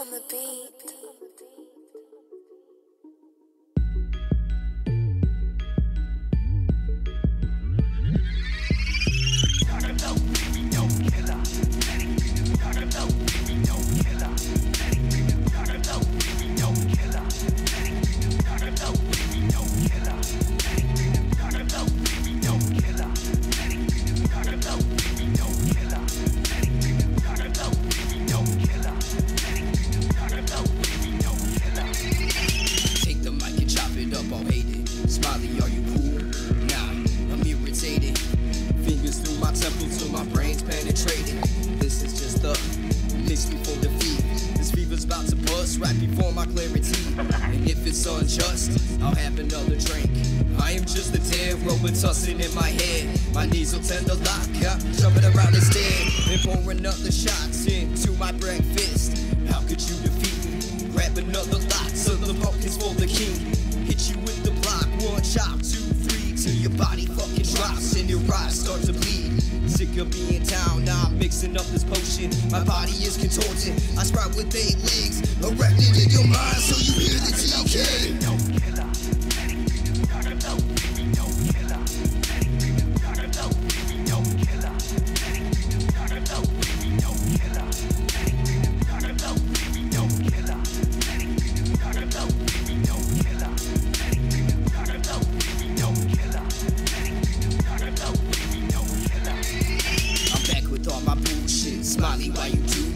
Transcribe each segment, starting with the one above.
on the beat. My clarity. And if it's unjust, I'll have another drink. I am just a dead robot tossing in my head. My knees will tend to lock, I'm jumping around instead. And pour another shots into my breakfast. How could you defeat me? Grab another lot so the pumpkins for the king. Hit you with the block, one chop, two, three, till your body fucking drops and your eyes start to bleed. Sick of being down, now I'm mixing up this potion. My body is contorted. I sprout with eight erected in your mind so you hear the TK. I'm back with all my bullshit. Smiley, why you do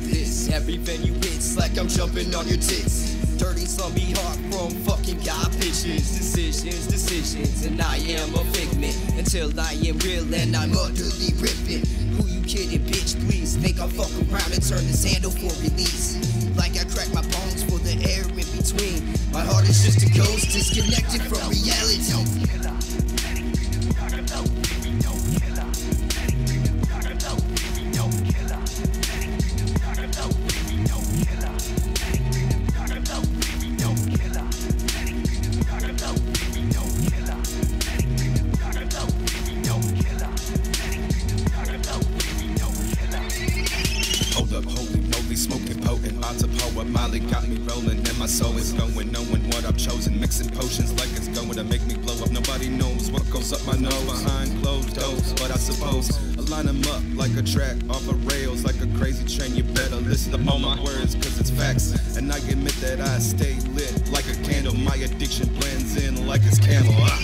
Every venue hits like I'm jumping on your tits. Dirty slummy heart from fucking God bitches. Decisions, decisions, and I am a figment. Until I am real and I'm utterly ripping. Who you kidding, bitch? Please make I fuck around and turn this handle for release. Like I crack my bones for the air in between. My heart is just a ghost disconnected from reality. Potent, about to power. Molly got me rolling, and my soul is going, knowing what I've chosen. Mixing potions like it's going to make me blow up. Nobody knows what goes up my nose behind closed doors, but I suppose I line them up like a track off of rails, like a crazy train. You better listen to all my words, cause it's facts. And I admit that I stay lit like a candle. My addiction blends in like it's camel. Ah.